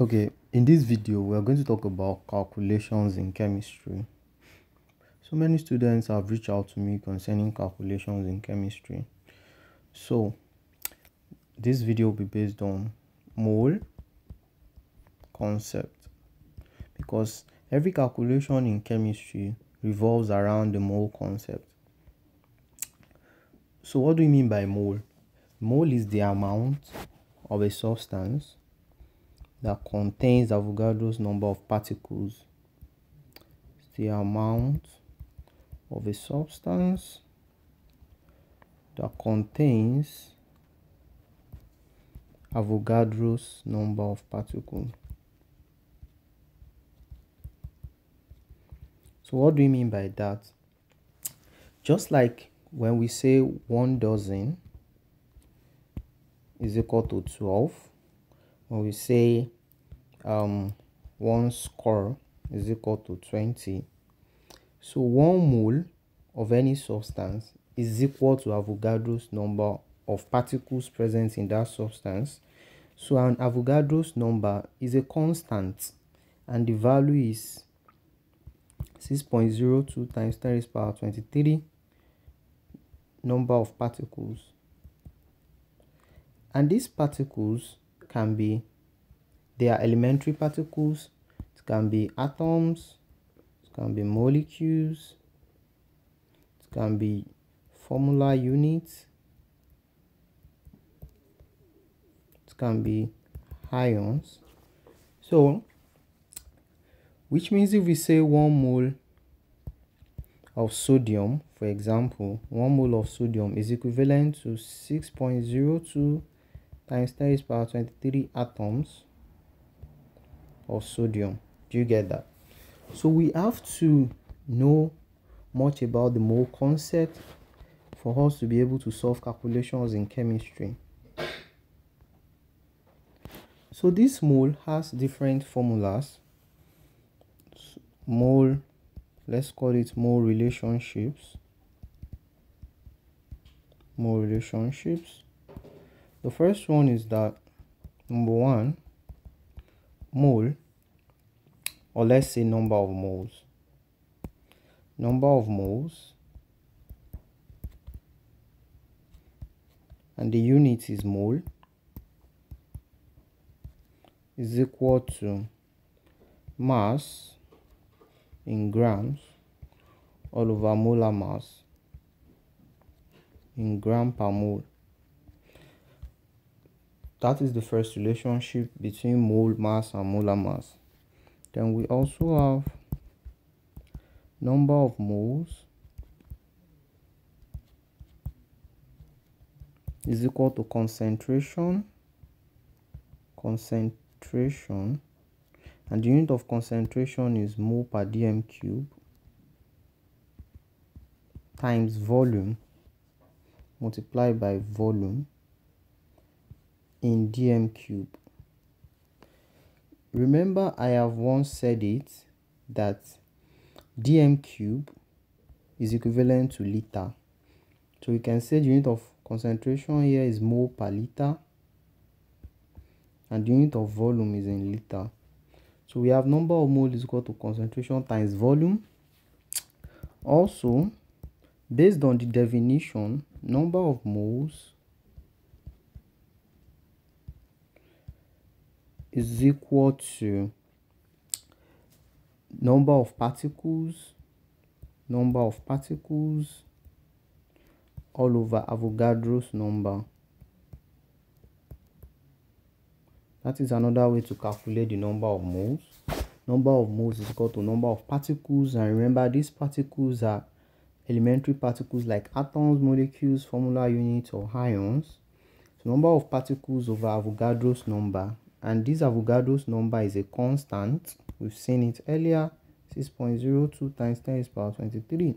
Okay, in this video, we are going to talk about calculations in chemistry. So many students have reached out to me concerning calculations in chemistry. So, this video will be based on mole concept because every calculation in chemistry revolves around the mole concept. So, what do you mean by mole? Mole is the amount of a substance that contains Avogadro's number of particles. The amount of a substance that contains Avogadro's number of particles. So what do you mean by that? Just like when we say one dozen is equal to 12, when we say um, one score is equal to 20, so one mole of any substance is equal to Avogadro's number of particles present in that substance. So an Avogadro's number is a constant and the value is 6.02 times 10 raised power 23 number of particles. And these particles can be, they are elementary particles, it can be atoms, it can be molecules, it can be formula units, it can be ions. So, which means if we say one mole of sodium, for example, one mole of sodium is equivalent to 6.02 times 10 raised power 23 atoms of sodium. Do you get that? So we have to know much about the mole concept for us to be able to solve calculations in chemistry. So this mole has different formulas. Mole, let's call it mole relationships. Mole relationships. The first one is that number one, mole, or let's say number of moles. Number of moles, and the unit is mole, is equal to mass in grams all over molar mass in gram per mole. That is the first relationship between mole mass and molar mass. Then we also have number of moles is equal to concentration concentration and the unit of concentration is mole per dm cube times volume multiplied by volume in dm cube. Remember I have once said it that dm cube is equivalent to liter. So we can say the unit of concentration here is mole per liter and the unit of volume is in liter. So we have number of moles is equal to concentration times volume. Also, based on the definition, number of moles is equal to number of particles, number of particles all over Avogadro's number. That is another way to calculate the number of moles. Number of moles is equal to number of particles and remember these particles are elementary particles like atoms, molecules, formula units or ions. So number of particles over Avogadro's number and this Avogadro's number is a constant. We've seen it earlier 6.02 times 10 is power 23.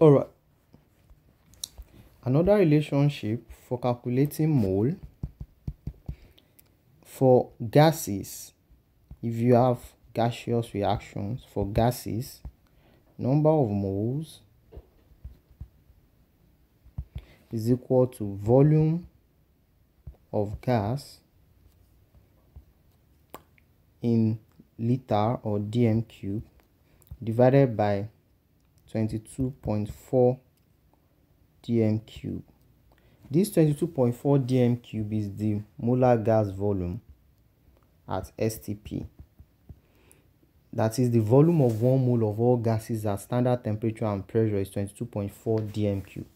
Alright. Another relationship for calculating mole for gases if you have gaseous reactions for gases number of moles is equal to volume of gas in liter or dm cube divided by 22.4 dm cube. This 22.4 dm cube is the molar gas volume at STP. That is the volume of one mole of all gases at standard temperature and pressure is 22.4 dm cube.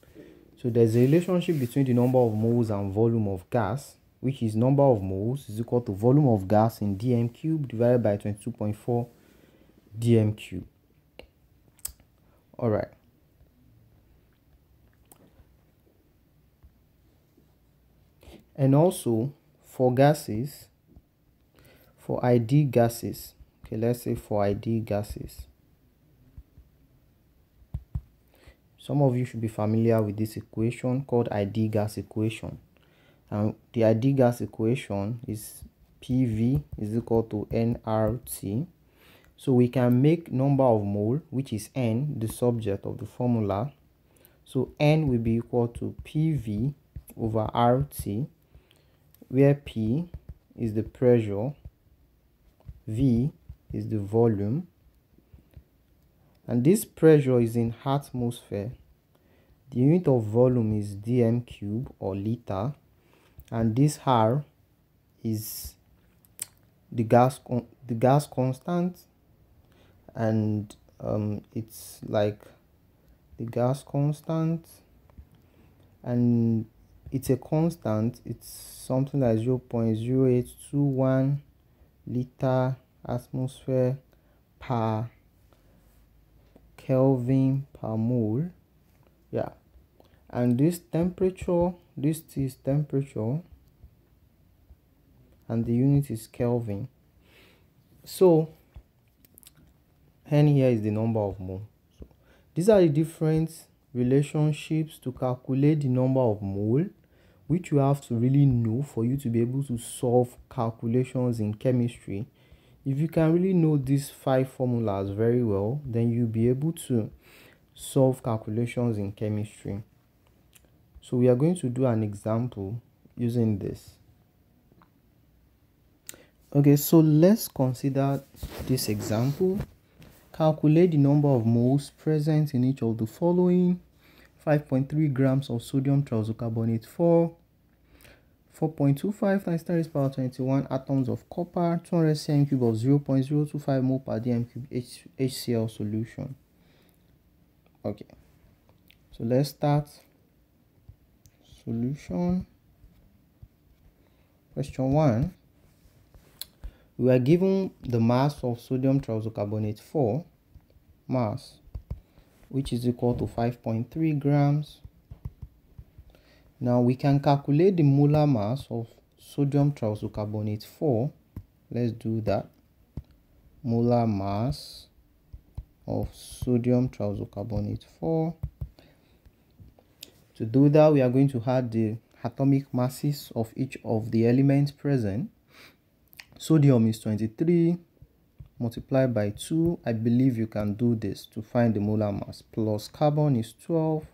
So there's a relationship between the number of moles and volume of gas, which is number of moles is equal to volume of gas in dm cube divided by 22.4 dm cube. All right. And also for gases, for ideal gases, okay, let's say for ideal gases, Some of you should be familiar with this equation called ideal gas equation. And the ideal gas equation is PV is equal to nRT. So we can make number of mole, which is N, the subject of the formula. So N will be equal to PV over RT, where P is the pressure, V is the volume, and this pressure is in atmosphere the unit of volume is dm cube or liter and this r is the gas the gas constant and um, it's like the gas constant and it's a constant it's something like 0 0.0821 liter atmosphere per Kelvin per mole. Yeah. And this temperature, this is temperature and the unit is Kelvin. So, n here is the number of mole. So, these are the different relationships to calculate the number of mole which you have to really know for you to be able to solve calculations in chemistry if you can really know these five formulas very well then you'll be able to solve calculations in chemistry so we are going to do an example using this. Okay so let's consider this example. Calculate the number of moles present in each of the following. 5.3 grams of sodium trioxocarbonate 4 4.25 times 10 raised power 21 atoms of copper, 200 cm cube of 0.025 mole per dm cube H HCl solution. Okay, so let's start. Solution. Question 1. We are given the mass of sodium trioxocarbonate 4 mass which is equal to 5.3 grams now we can calculate the molar mass of sodium trioxocarbonate 4. Let's do that. Molar mass of sodium trioxocarbonate 4. To do that, we are going to add the atomic masses of each of the elements present. Sodium is 23 multiplied by 2. I believe you can do this to find the molar mass. Plus carbon is 12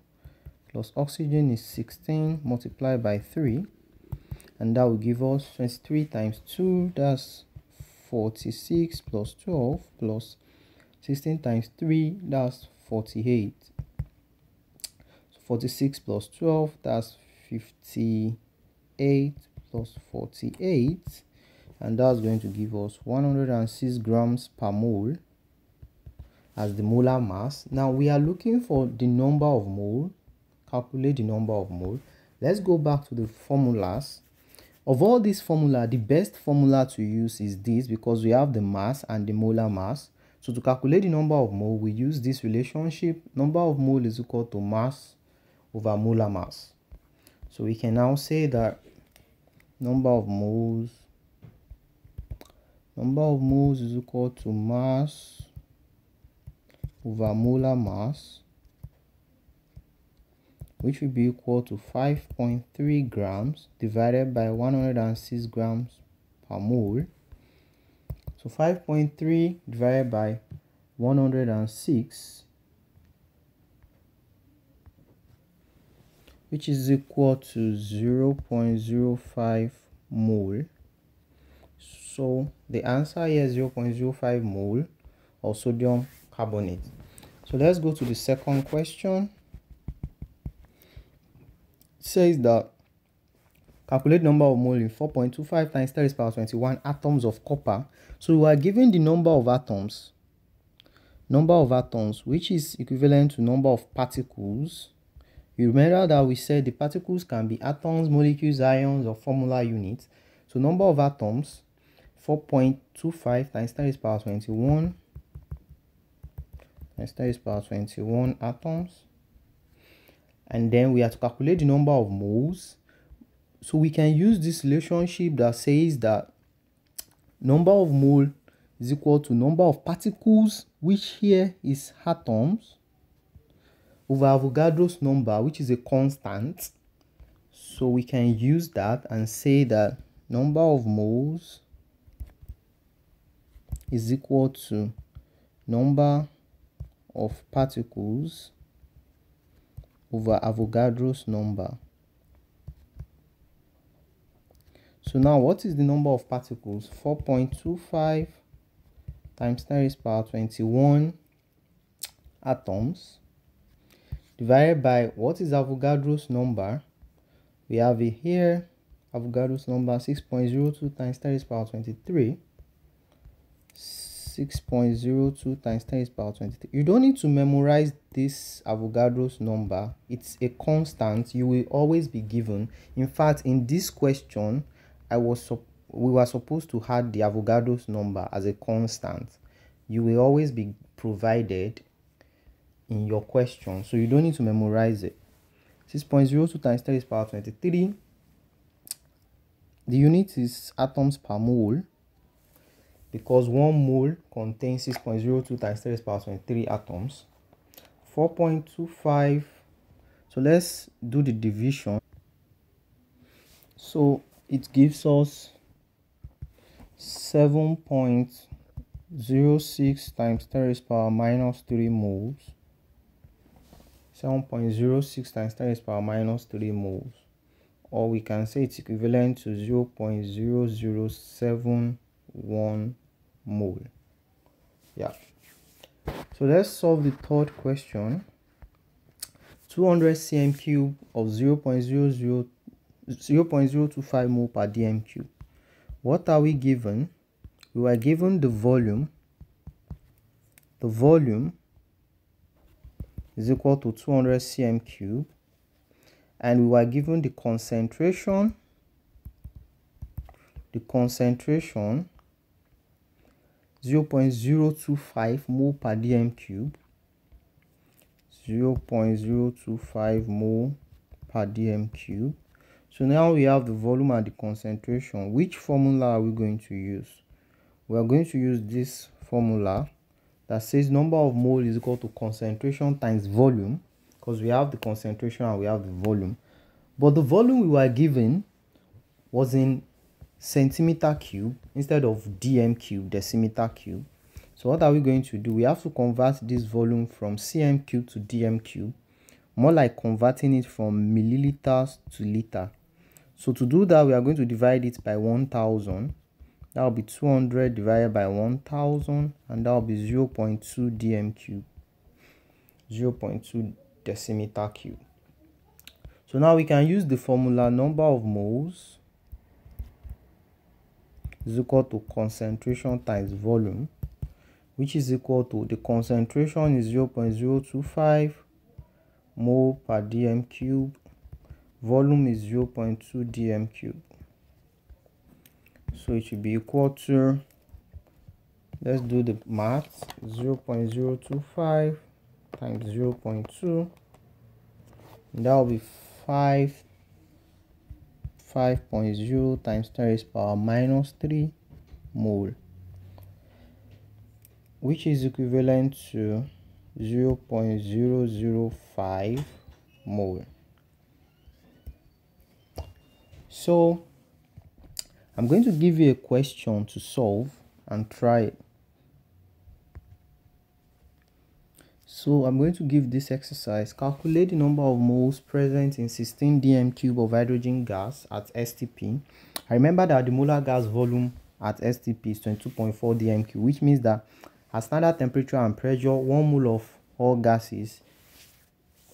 plus oxygen is 16 multiplied by 3 and that will give us 23 times 2 that's 46 plus 12 plus 16 times 3 that's 48 so 46 plus 12 that's 58 plus 48 and that's going to give us 106 grams per mole as the molar mass now we are looking for the number of mole calculate the number of mole, let's go back to the formulas. Of all these formula, the best formula to use is this because we have the mass and the molar mass. So to calculate the number of mole, we use this relationship. Number of mole is equal to mass over molar mass. So we can now say that number of moles number of moles is equal to mass over molar mass which will be equal to 5.3 grams divided by 106 grams per mole. So 5.3 divided by 106 which is equal to 0 0.05 mole. So the answer here is 0.05 mole of sodium carbonate. So let's go to the second question. It says that calculate number of mole in 4.25 times 10 to power 21 atoms of copper. So we are given the number of atoms, number of atoms, which is equivalent to number of particles. You remember that we said the particles can be atoms, molecules, ions, or formula units. So number of atoms, 4.25 times 10 to the power 21 times 10 to the power 21 atoms. And then we have to calculate the number of moles. So we can use this relationship that says that number of mole is equal to number of particles, which here is atoms, over Avogadro's number, which is a constant. So we can use that and say that number of moles is equal to number of particles over Avogadro's number. So now what is the number of particles? 4.25 times 10 raised power 21 atoms divided by what is Avogadro's number? We have it here Avogadro's number 6.02 times 10 raised power 23. 6.02 times 10 raised power 23. You don't need to memorize this Avogadro's number. It's a constant you will always be given. In fact, in this question, I was we were supposed to add the Avogadro's number as a constant. You will always be provided in your question, so you don't need to memorize it. 6.02 times 10 raised power 23 the unit is atoms per mole because one mole contains 6.02 times 10 power 23 atoms. 4.25. So let's do the division. So it gives us 7.06 times 10 power minus 3 moles. 7.06 times 10 power minus 3 moles. Or we can say it's equivalent to 0 0.0071 mole. Yeah. So let's solve the third question. 200 cm cube of 0 0.00 0.025 mole per dm cube what are we given? We were given the volume the volume is equal to 200 cm cube. And we were given the concentration the concentration 0.025 mole per dm cube 0.025 mole per dm cube. So now we have the volume and the concentration. Which formula are we going to use? We are going to use this formula that says number of mole is equal to concentration times volume because we have the concentration and we have the volume. But the volume we were given was in centimeter cube instead of dm cube, decimeter cube. So what are we going to do? We have to convert this volume from cm cube to dm cube, more like converting it from milliliters to liter. So to do that, we are going to divide it by 1000. That will be 200 divided by 1000 and that will be 0 0.2 dm cube. 0 0.2 decimeter cube. So now we can use the formula number of moles is equal to concentration times volume which is equal to the concentration is 0 0.025 mole per dm cube volume is 0 0.2 dm cube so it should be equal to let's do the math 0 0.025 times 0 0.2 that will be 5 5.0 times 10 raised power minus 3 mole which is equivalent to 0 0.005 mole. So I'm going to give you a question to solve and try it So I'm going to give this exercise. Calculate the number of moles present in 16 dm cube of hydrogen gas at STP. I remember that the molar gas volume at STP is 22.4 dm cube, which means that at standard temperature and pressure, one mole of all gases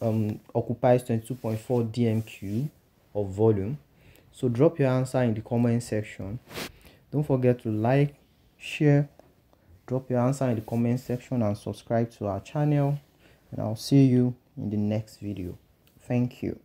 um, occupies 22.4 dm cube of volume. So drop your answer in the comment section. Don't forget to like, share, drop your answer in the comment section and subscribe to our channel. And I'll see you in the next video. Thank you.